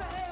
No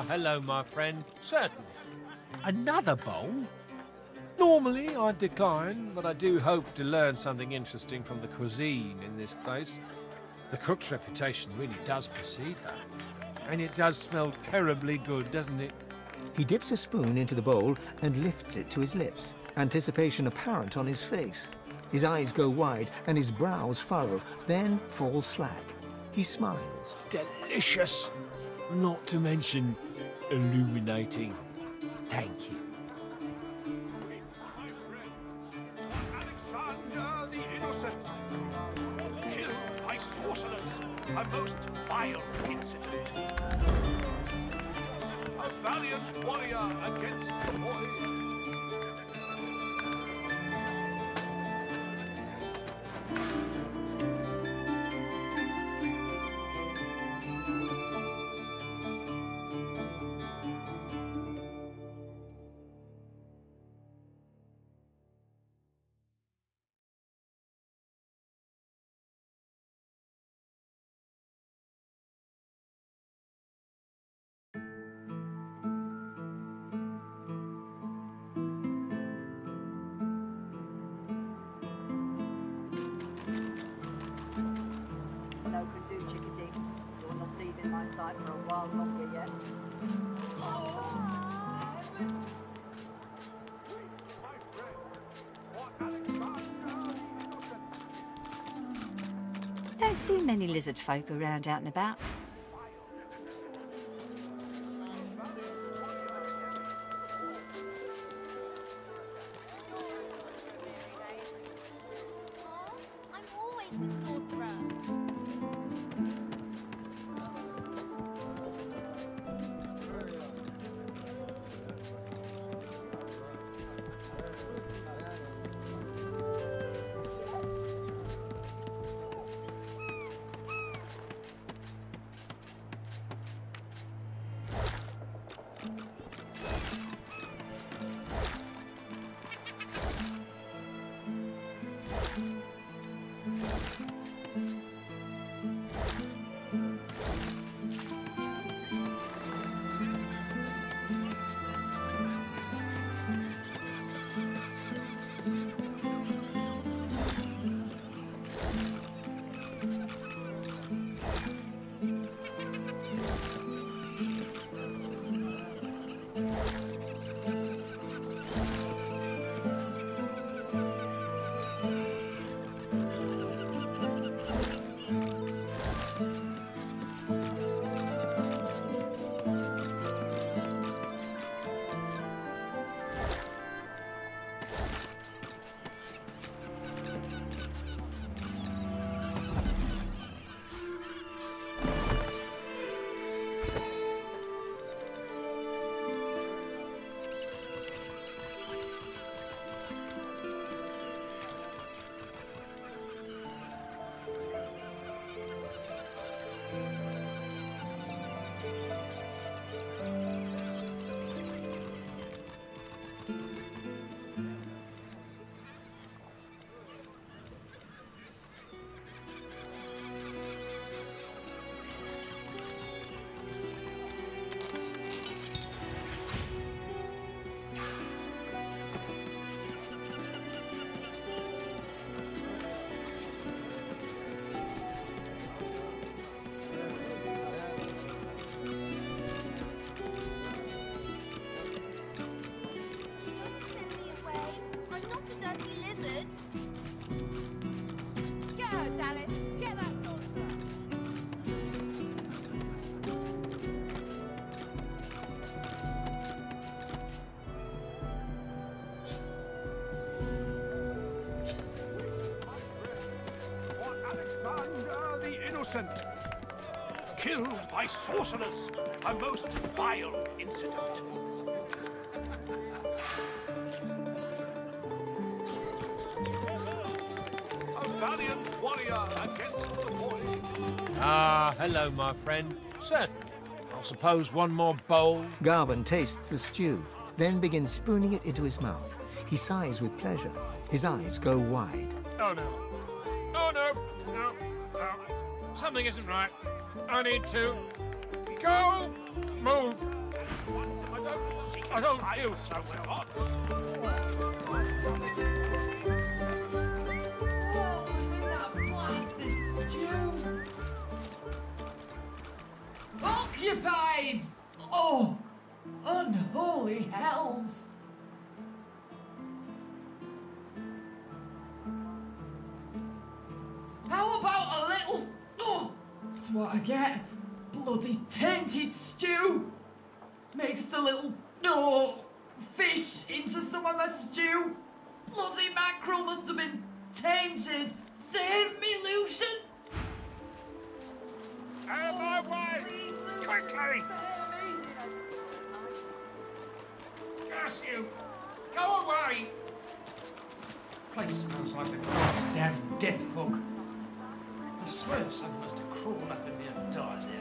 Ah, hello, my friend. Certainly. Another bowl? Normally I'd decline, but I do hope to learn something interesting from the cuisine in this place. The cook's reputation really does precede her. And it does smell terribly good, doesn't it? He dips a spoon into the bowl and lifts it to his lips, anticipation apparent on his face. His eyes go wide and his brows furrow, then fall slack. He smiles. Delicious! Not to mention illuminating. Thank you. Alexander the Innocent, killed by sorcerers, a most vile incident. A valiant warrior against lizard folk around out and about. Innocent, killed by sorcerers, a most vile incident. A valiant warrior against the void. Ah, hello, my friend. Certainly. I'll suppose one more bowl. Garvin tastes the stew, then begins spooning it into his mouth. He sighs with pleasure. His eyes go wide. Oh no. Isn't right. I need to go. Move. I don't. I don't feel so well. Occupied! Bloody tainted stew! Makes a little. Oh, fish into some of my stew. Bloody mackerel must have been tainted. Save me, Lucian! Out of my way! Quickly! Curse you! Go away! Place smells like a goddamn death fog. I swear something must have crawled up in there and died there.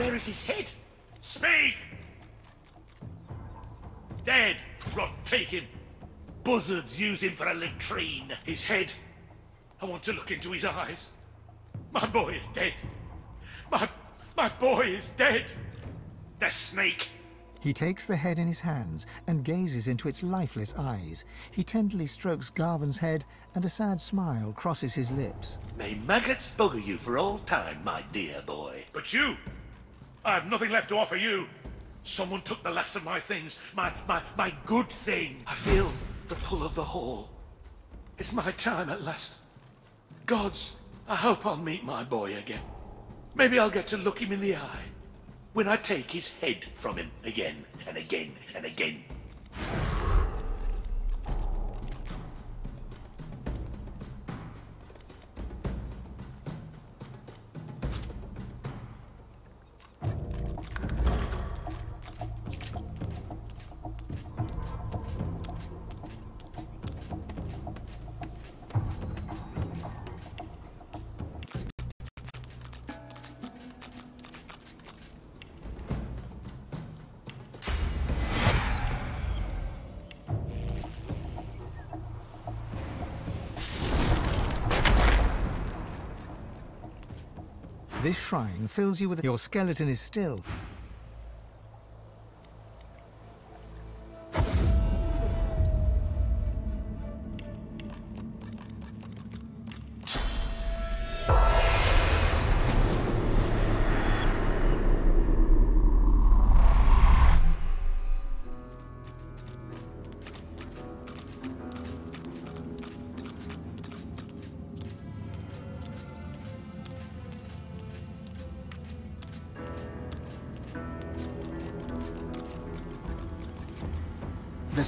Where is his head? Speak! Dead. Rot, take him. Buzzards use him for a latrine. His head. I want to look into his eyes. My boy is dead. My my boy is dead. The snake. He takes the head in his hands and gazes into its lifeless eyes. He tenderly strokes Garvin's head, and a sad smile crosses his lips. May maggots bugger you for all time, my dear boy. But you! I have nothing left to offer you. Someone took the last of my things. My my my good thing. I feel the pull of the hall. It's my time at last. Gods, I hope I'll meet my boy again. Maybe I'll get to look him in the eye. When I take his head from him again and again and again. Fills you with your skeleton is still.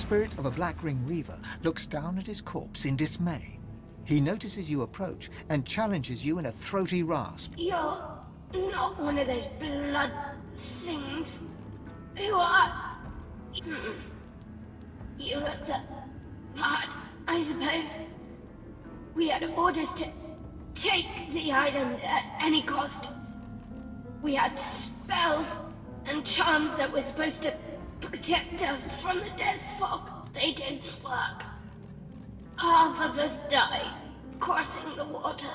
Spirit of a Black Ring Reaver looks down at his corpse in dismay. He notices you approach and challenges you in a throaty rasp. You're not one of those blood things. Who are... Hmm. You look the part, I suppose. We had orders to take the island at any cost. We had spells and charms that were supposed to protect us from the death fog. They didn't work. Half of us died crossing the water.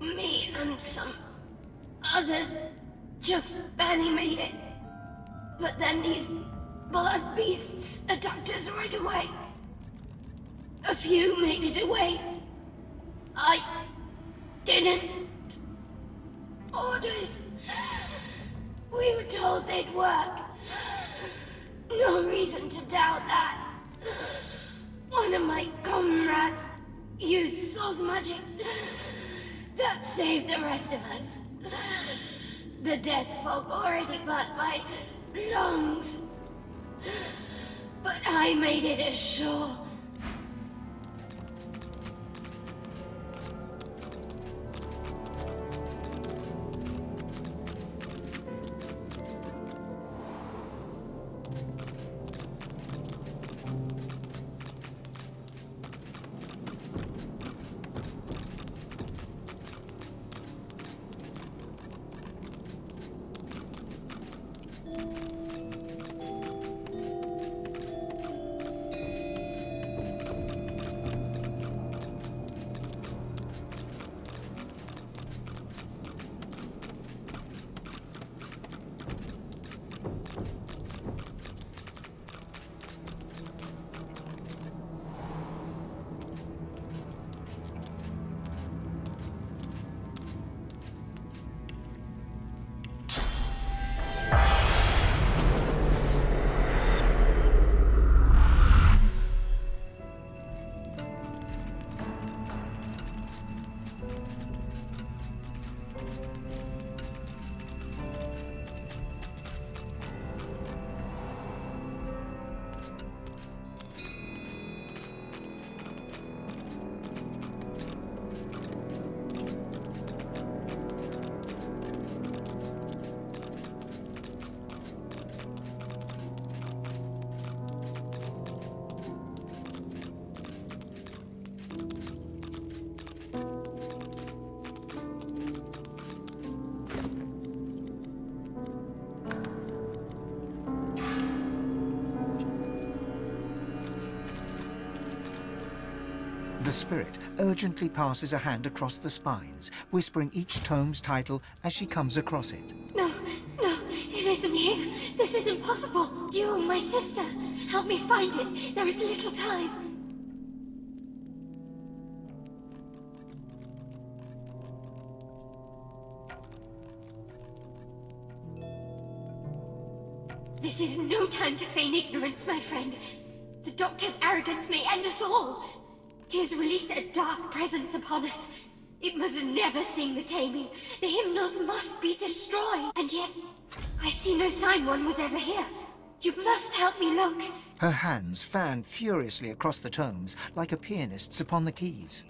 Me and some others just barely made it. But then these blood beasts attacked us right away. A few made it away. I didn't. Orders. We were told they'd work. No reason to doubt that. One of my comrades used source magic. That saved the rest of us. The death fog already burnt my lungs. But I made it ashore. Spirit urgently passes a hand across the spines, whispering each tome's title as she comes across it. No, no, it isn't here. This is impossible. You, my sister, help me find it. There is little time. This is no time to feign ignorance, my friend. The Doctor's arrogance may end us all. He has released a dark presence upon us. It must never sing the taming. The hymnals must be destroyed. And yet, I see no sign one was ever here. You must help me look. Her hands fan furiously across the tomes like a pianist's upon the keys.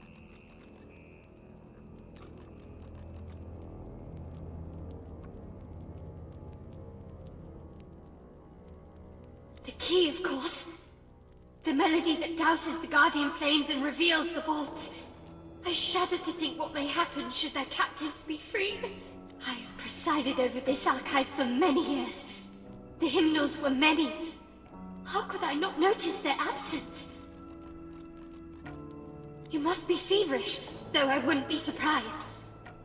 Douses the Guardian flames and reveals the vaults. I shudder to think what may happen should their captives be freed. I have presided over this archive for many years. The hymnals were many. How could I not notice their absence? You must be feverish, though I wouldn't be surprised.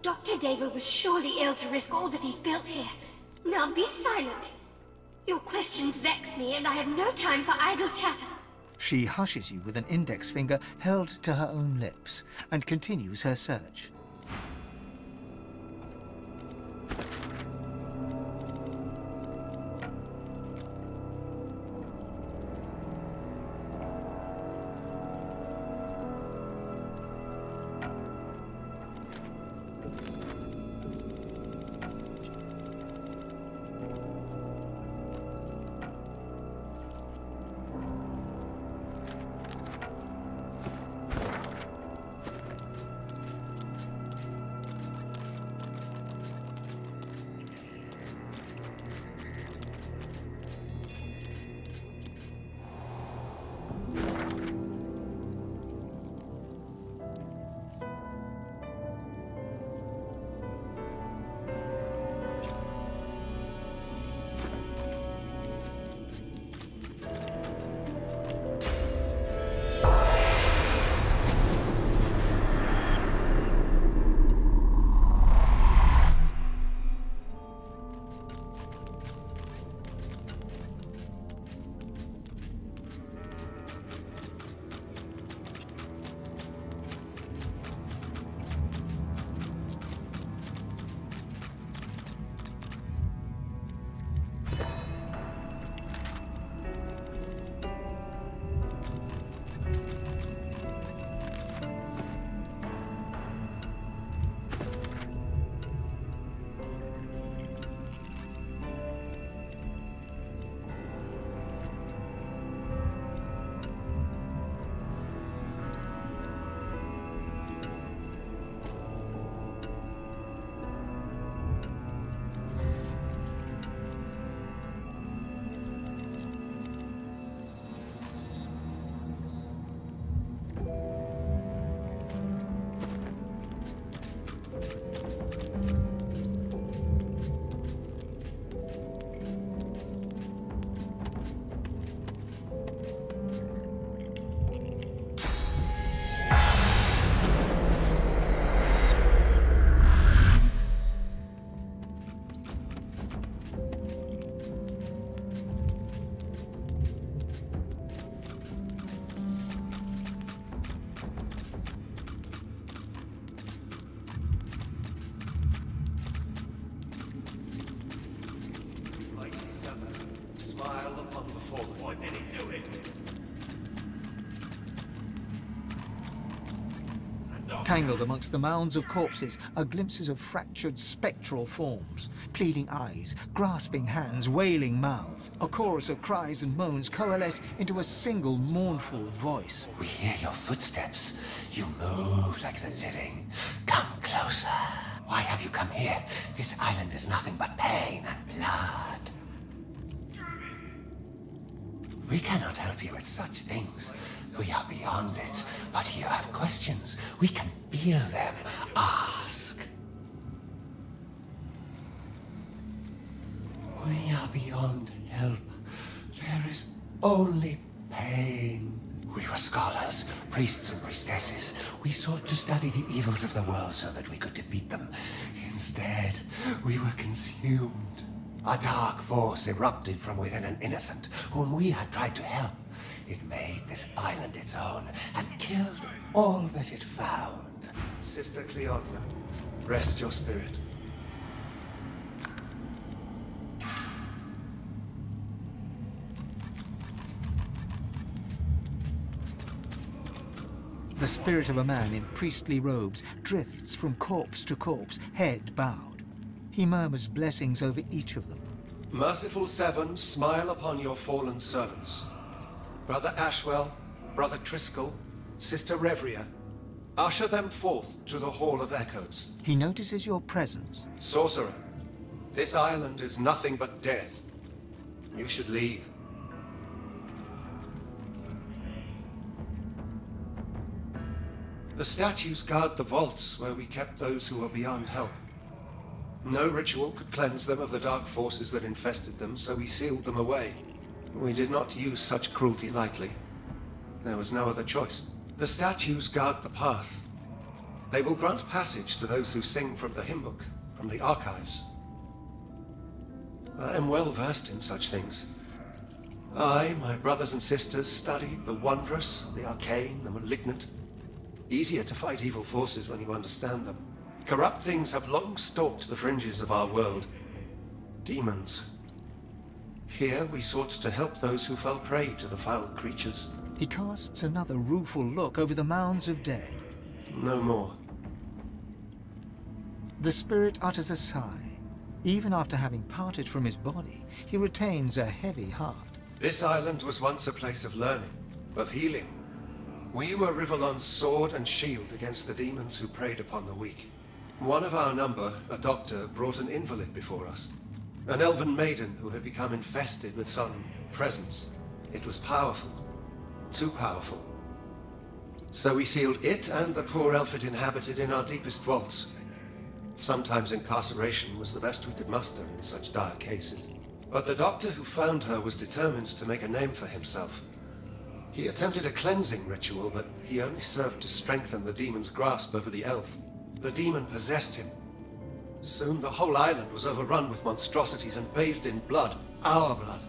Dr. David was surely ill to risk all that he's built here. Now be silent. Your questions vex me, and I have no time for idle chatter. She hushes you with an index finger held to her own lips and continues her search. Tangled amongst the mounds of corpses are glimpses of fractured spectral forms, pleading eyes, grasping hands, wailing mouths. A chorus of cries and moans coalesce into a single mournful voice. We hear your footsteps. You move like the living. Come closer. Why have you come here? This island is nothing but pain and blood. We cannot help you with such things. We are beyond it. But you have questions. We can feel them. Ask. We are beyond help. There is only pain. We were scholars, priests and priestesses. We sought to study the evils of the world so that we could defeat them. Instead, we were consumed. A dark force erupted from within an innocent, whom we had tried to help. It made this island its own, and killed all that it found. Sister Cleodna, rest your spirit. The spirit of a man in priestly robes drifts from corpse to corpse, head bowed. He murmurs blessings over each of them. Merciful Seven, smile upon your fallen servants. Brother Ashwell, Brother Triskel, Sister Revria, usher them forth to the Hall of Echoes. He notices your presence. Sorcerer, this island is nothing but death. You should leave. The statues guard the vaults where we kept those who were beyond help. No ritual could cleanse them of the dark forces that infested them, so we sealed them away. We did not use such cruelty lightly. There was no other choice. The statues guard the path. They will grant passage to those who sing from the hymn book, from the archives. I am well versed in such things. I, my brothers and sisters, studied the wondrous, the arcane, the malignant. Easier to fight evil forces when you understand them. Corrupt things have long stalked the fringes of our world. Demons. Here we sought to help those who fell prey to the foul creatures. He casts another rueful look over the mounds of dead. No more. The spirit utters a sigh. Even after having parted from his body, he retains a heavy heart. This island was once a place of learning, of healing. We were Rivellon's sword and shield against the demons who preyed upon the weak. One of our number, a doctor, brought an invalid before us. An elven maiden who had become infested with some presence. It was powerful. Too powerful. So we sealed it and the poor elf it inhabited in our deepest vaults. Sometimes incarceration was the best we could muster in such dire cases. But the doctor who found her was determined to make a name for himself. He attempted a cleansing ritual, but he only served to strengthen the demon's grasp over the elf. The demon possessed him. Soon the whole island was overrun with monstrosities and bathed in blood. Our blood.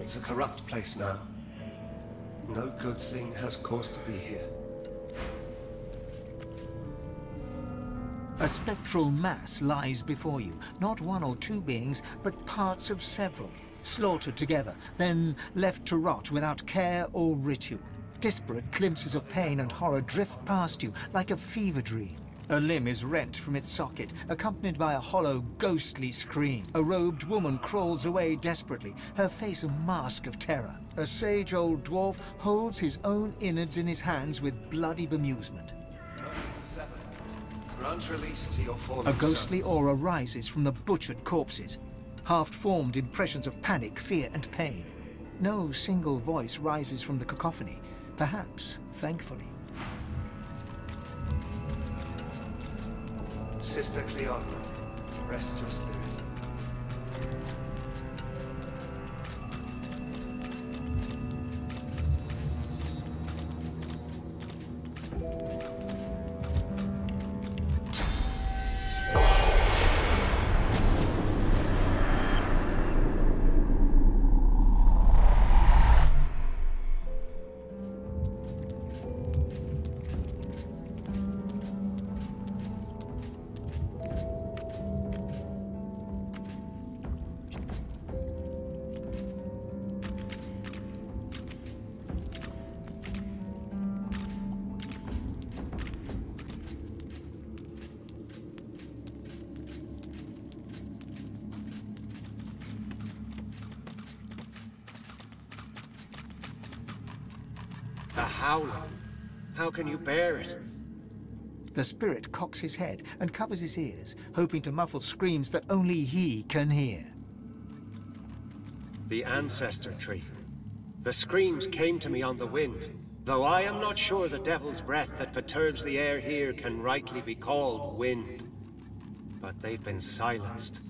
It's a corrupt place now. No good thing has cause to be here. A spectral mass lies before you. Not one or two beings, but parts of several. Slaughtered together, then left to rot without care or ritual. Disparate glimpses of pain and horror drift past you like a fever dream. A limb is rent from its socket, accompanied by a hollow, ghostly scream. A robed woman crawls away desperately, her face a mask of terror. A sage old dwarf holds his own innards in his hands with bloody bemusement. Grant release to your fallen A ghostly aura rises from the butchered corpses, half-formed impressions of panic, fear, and pain. No single voice rises from the cacophony, perhaps thankfully. Sister Cleodna, rest your spirit. The spirit cocks his head and covers his ears, hoping to muffle screams that only he can hear. The ancestor tree. The screams came to me on the wind, though I am not sure the devil's breath that perturbs the air here can rightly be called wind. But they've been silenced.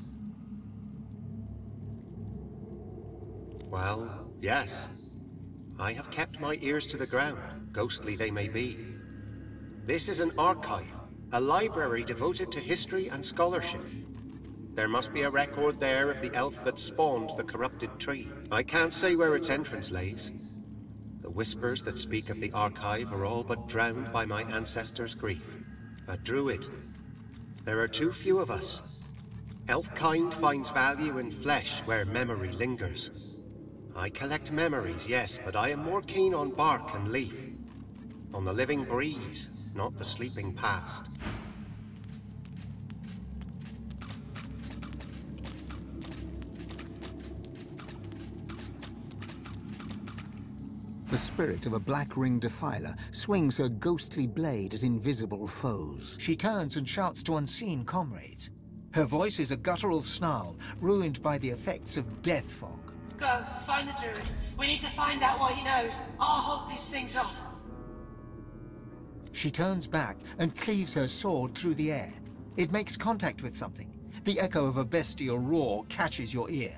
Well, yes. I have kept my ears to the ground, ghostly they may be. This is an archive, a library devoted to history and scholarship. There must be a record there of the elf that spawned the corrupted tree. I can't say where its entrance lays. The whispers that speak of the archive are all but drowned by my ancestors' grief. A druid. There are too few of us. Elf kind finds value in flesh where memory lingers. I collect memories, yes, but I am more keen on bark and leaf. On the living breeze, not the sleeping past. The spirit of a black-ringed defiler swings her ghostly blade at invisible foes. She turns and shouts to unseen comrades. Her voice is a guttural snarl, ruined by the effects of death fog. Go, find the druid. We need to find out what he knows. I'll hold these things off. She turns back and cleaves her sword through the air. It makes contact with something. The echo of a bestial roar catches your ear.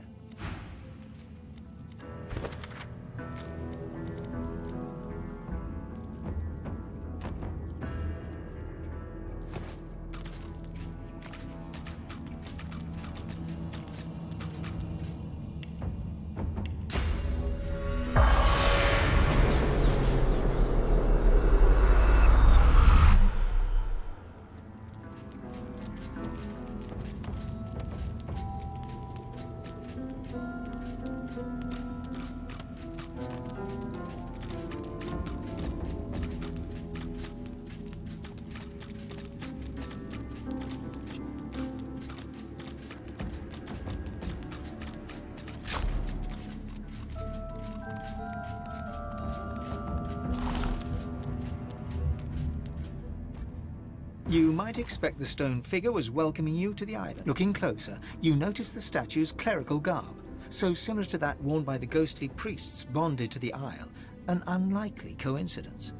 Might expect the stone figure was welcoming you to the island. Looking closer, you notice the statue's clerical garb, so similar to that worn by the ghostly priests bonded to the isle, an unlikely coincidence.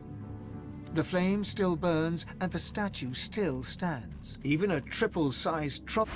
The flame still burns and the statue still stands. Even a triple-sized trop...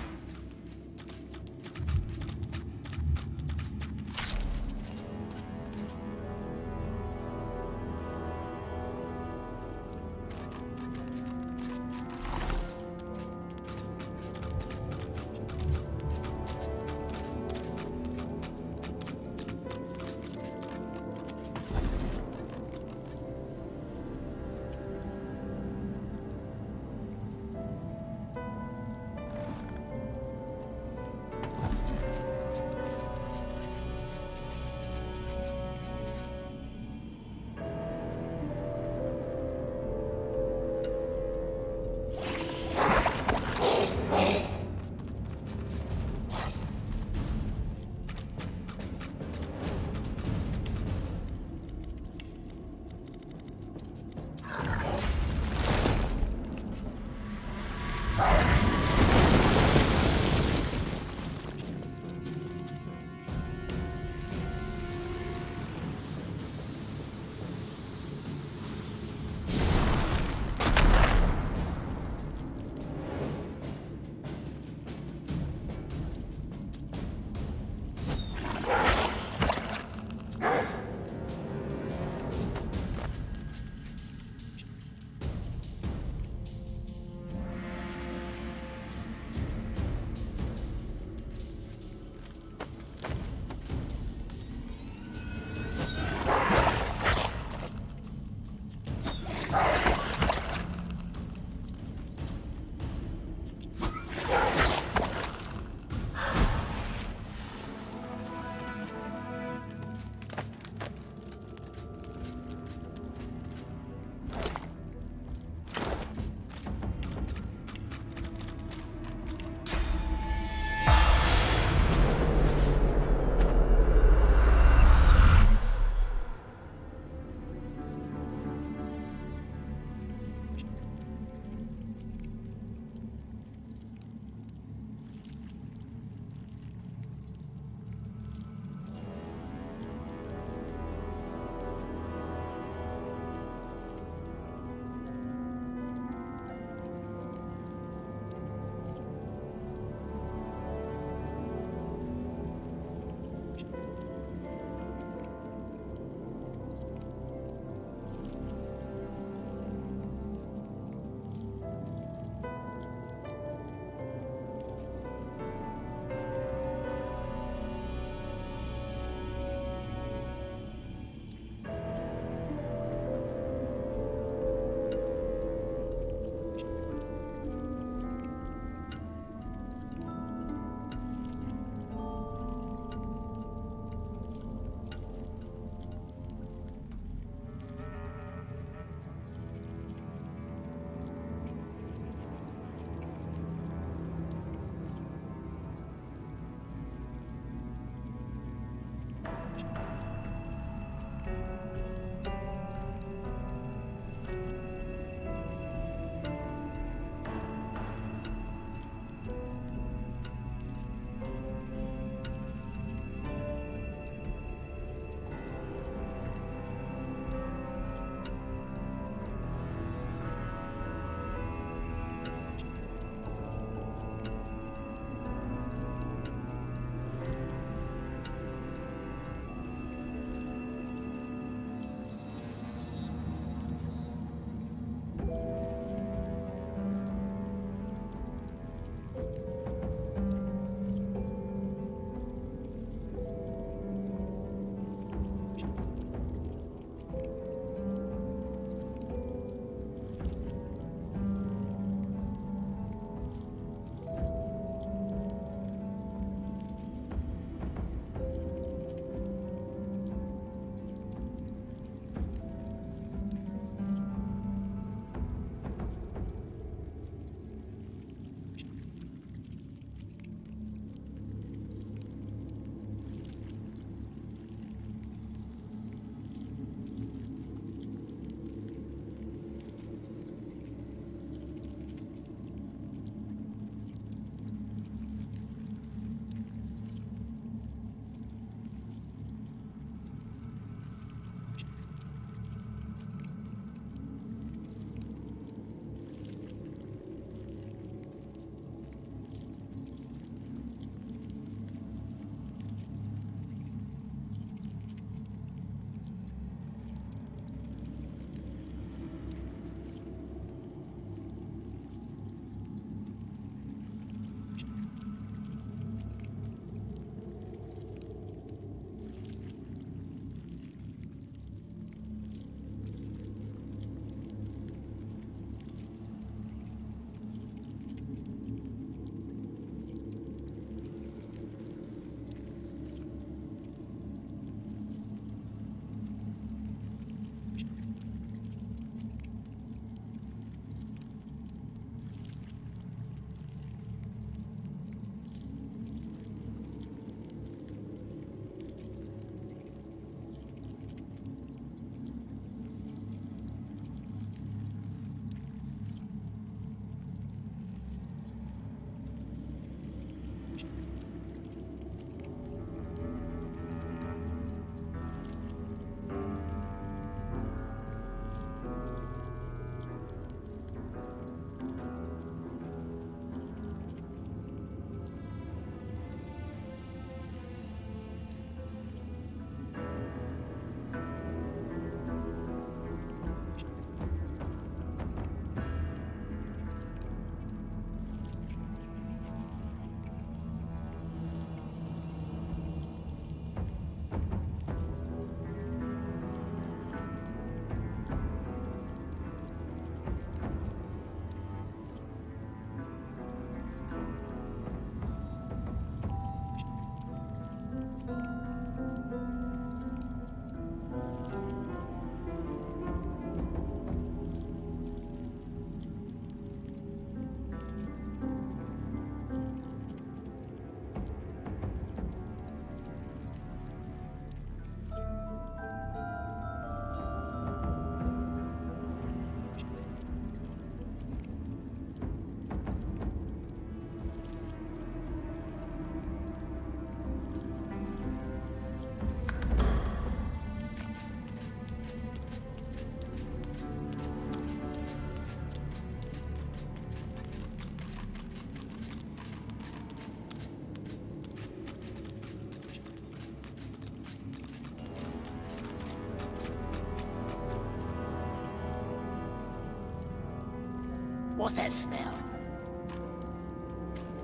What's that smell?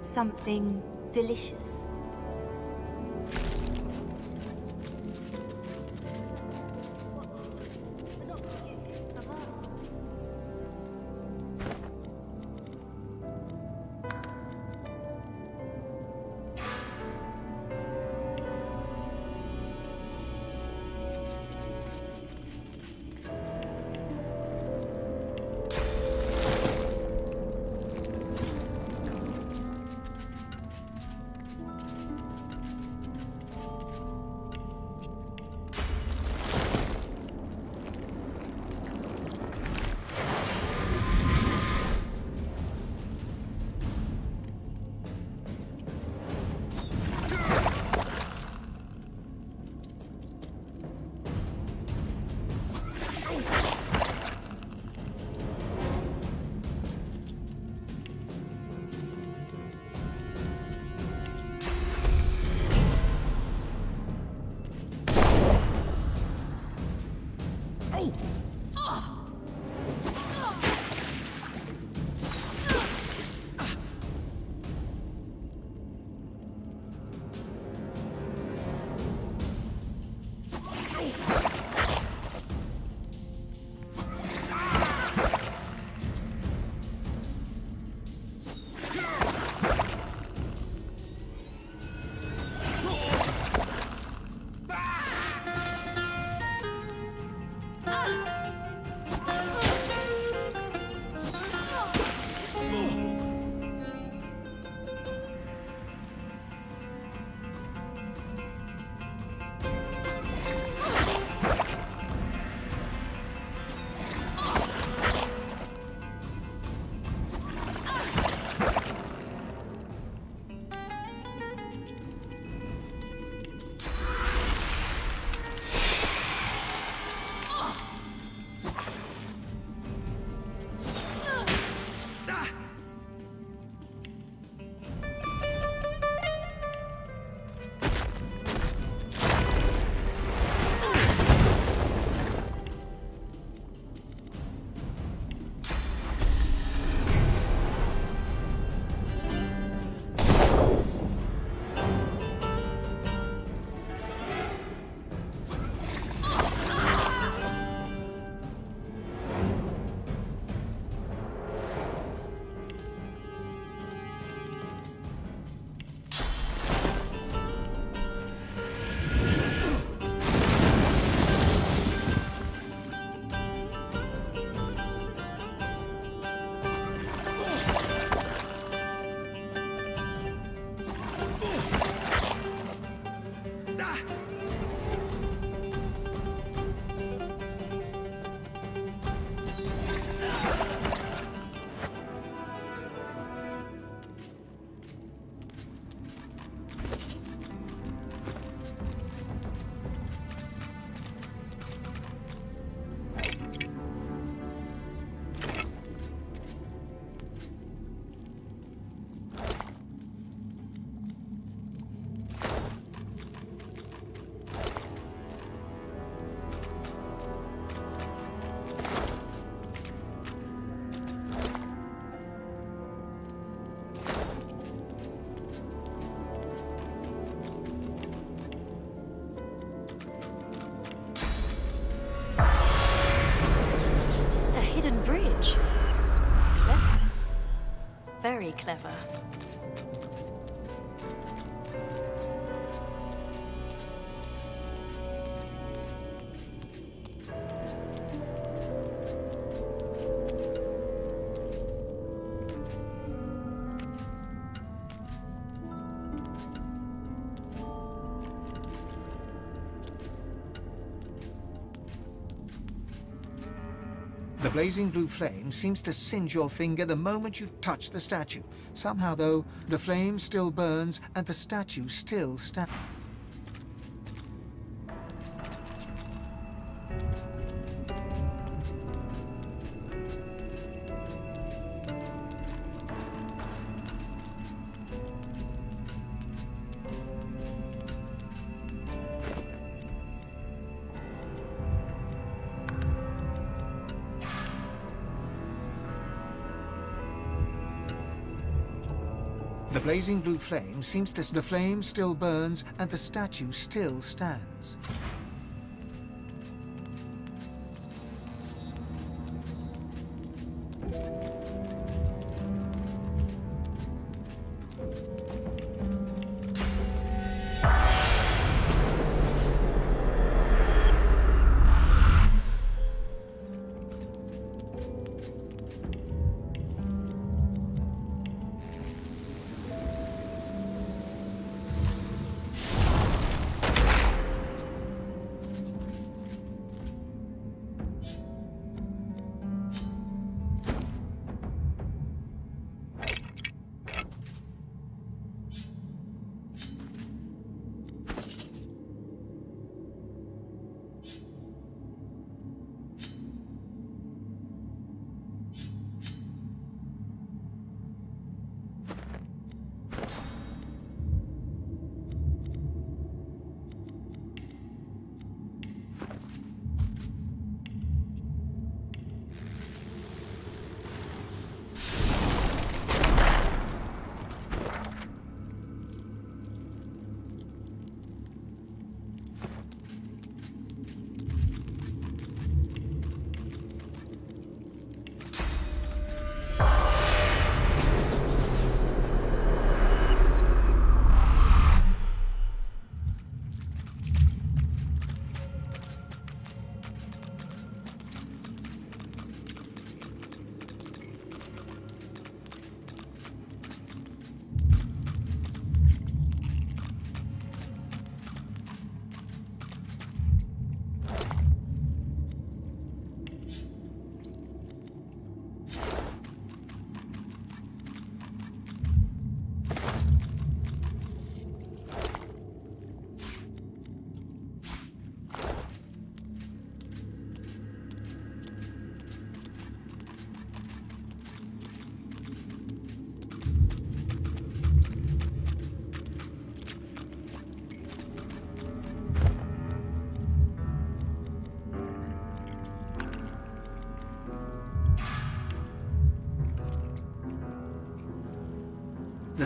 Something delicious. Clever. The blazing blue flame seems to singe your finger the moment you touch the statue. Somehow, though, the flame still burns and the statue still stands. Blazing blue flame seems to... The flame still burns and the statue still stands.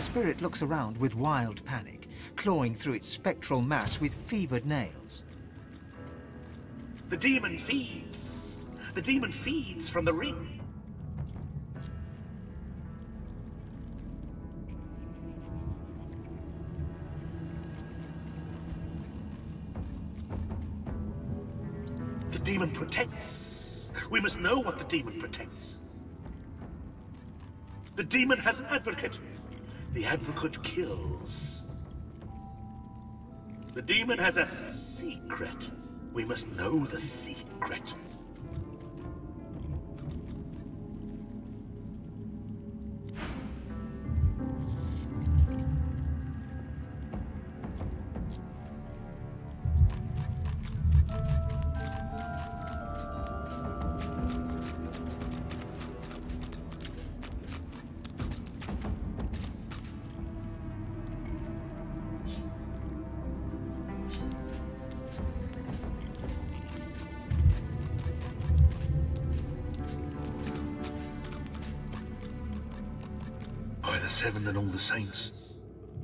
The spirit looks around with wild panic, clawing through its spectral mass with fevered nails. The demon feeds. The demon feeds from the ring. The demon protects. We must know what the demon protects. The demon has an advocate. The advocate kills. The demon has a secret. We must know the secret. Seven and all the Saints,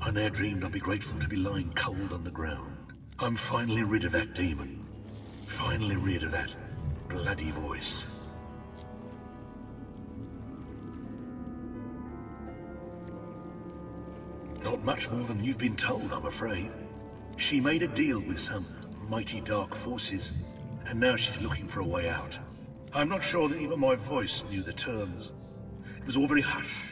I ne'er dreamed I'd be grateful to be lying cold on the ground. I'm finally rid of that demon. Finally rid of that bloody voice. Not much more than you've been told, I'm afraid. She made a deal with some mighty dark forces, and now she's looking for a way out. I'm not sure that even my voice knew the terms. It was all very hush.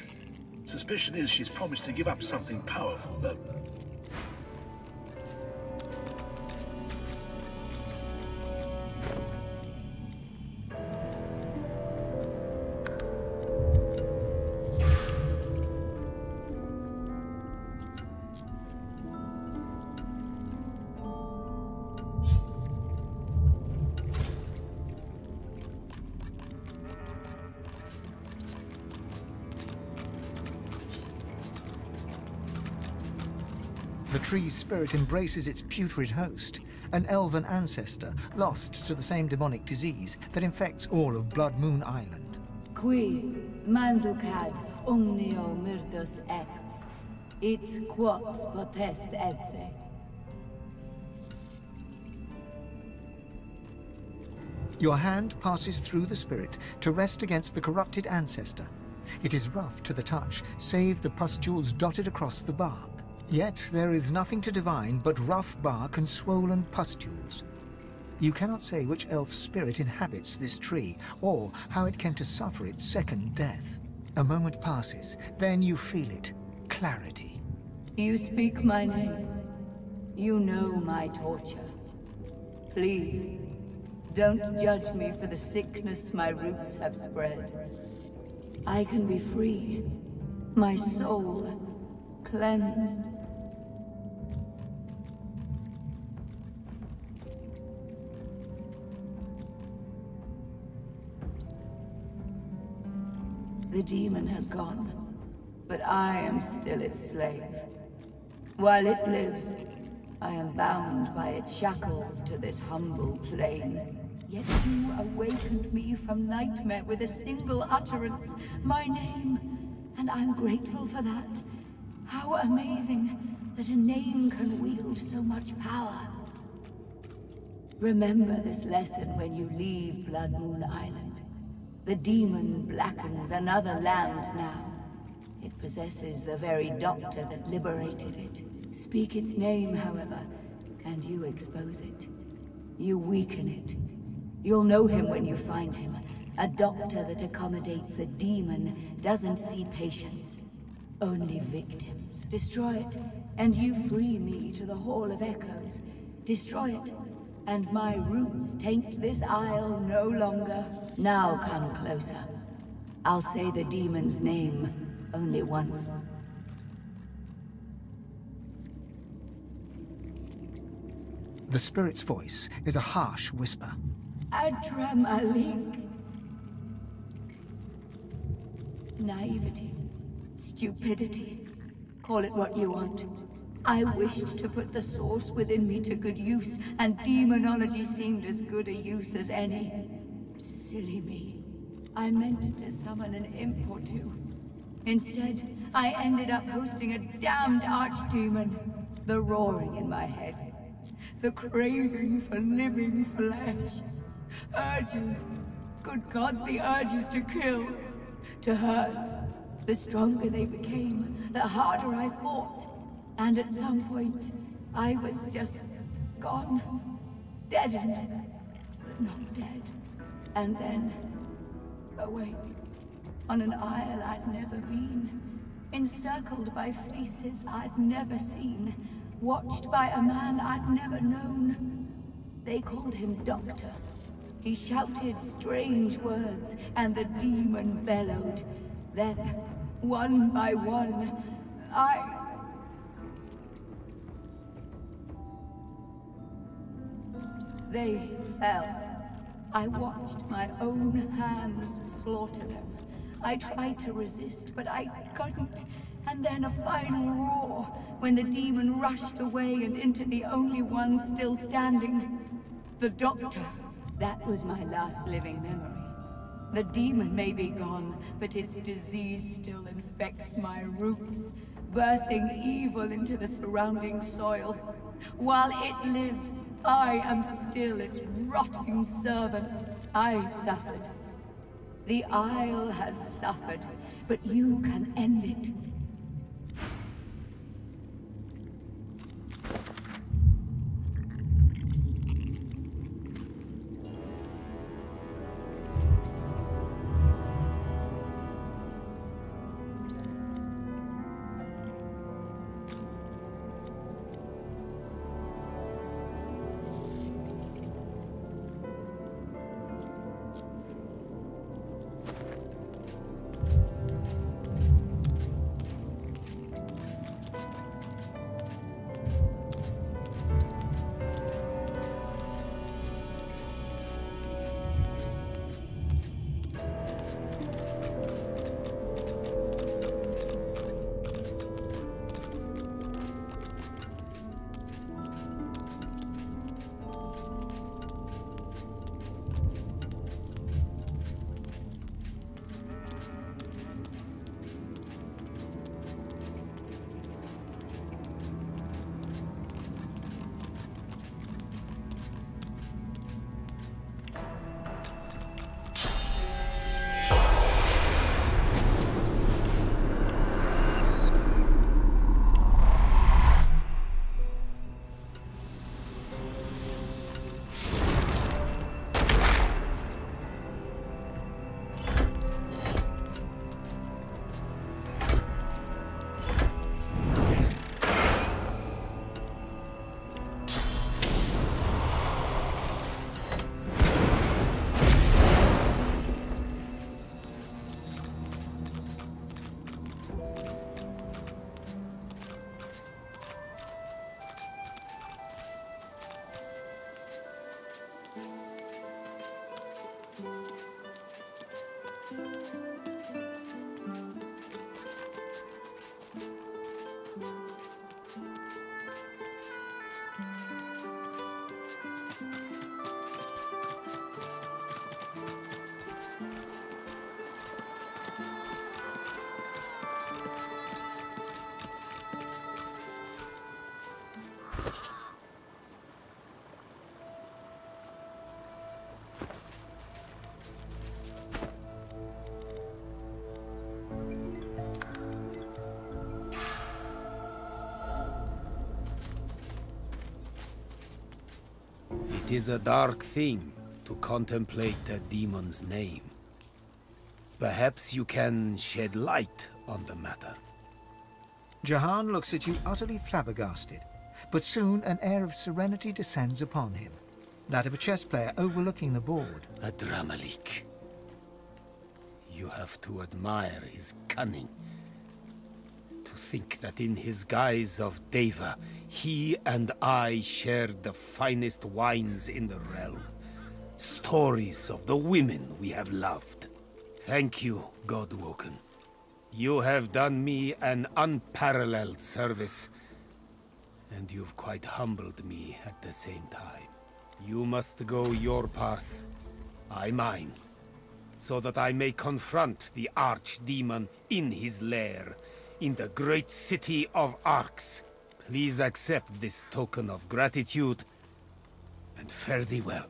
Suspicion is she's promised to give up something powerful, though. Tree's spirit embraces its putrid host, an elven ancestor lost to the same demonic disease that infects all of Blood Moon Island. Qui mandukad omnio myrdos ex, It quod potest etse. Your hand passes through the spirit to rest against the corrupted ancestor. It is rough to the touch, save the pustules dotted across the bark. Yet there is nothing to divine but rough bark and swollen pustules. You cannot say which elf spirit inhabits this tree, or how it came to suffer its second death. A moment passes, then you feel it. Clarity. You speak my name. You know my torture. Please, don't judge me for the sickness my roots have spread. I can be free. My soul cleansed. The demon has gone, but I am still its slave. While it lives, I am bound by its shackles to this humble plane. Yet you awakened me from nightmare with a single utterance, my name, and I'm grateful for that. How amazing that a name can wield so much power. Remember this lesson when you leave Blood Moon Island. The demon blackens another land now. It possesses the very doctor that liberated it. Speak its name, however, and you expose it. You weaken it. You'll know him when you find him. A doctor that accommodates a demon doesn't see patients, only victims. Destroy it, and you free me to the Hall of Echoes. Destroy it, and my roots taint this isle no longer. Now come closer. I'll say the demon's name only once. The spirit's voice is a harsh whisper. Adramahlihk. Naivety. Stupidity. Call it what you want. I wished to put the source within me to good use, and demonology seemed as good a use as any. Silly me. I meant to summon an imp or two. Instead, I ended up hosting a damned archdemon. The roaring in my head. The craving for living flesh. Urges. Good gods, the urges to kill. To hurt. The stronger they became, the harder I fought. And at some point, I was just gone. Deadened. But not dead. And then, awake. On an isle I'd never been. Encircled by faces I'd never seen. Watched by a man I'd never known. They called him Doctor. He shouted strange words, and the demon bellowed. Then, one by one, I... They fell. I watched my own hands slaughter them. I tried to resist, but I couldn't. And then a final roar, when the demon rushed away and into the only one still standing. The doctor. That was my last living memory. The demon may be gone, but its disease still infects my roots, birthing evil into the surrounding soil. While it lives, I am still its rotting servant. I've suffered. The Isle has suffered, but you can end it. It is a dark thing to contemplate a demon's name. Perhaps you can shed light on the matter. Jahan looks at you utterly flabbergasted, but soon an air of serenity descends upon him. That of a chess player overlooking the board. Adramahlihk. You have to admire his cunning. To think that in his guise of Deva, he and I shared the finest wines in the realm. Stories of the women we have loved. Thank you, Godwoken. You have done me an unparalleled service, and you've quite humbled me at the same time. You must go your path, I mine, so that I may confront the archdemon in his lair, in the great city of Arx. Please accept this token of gratitude, and fare thee well.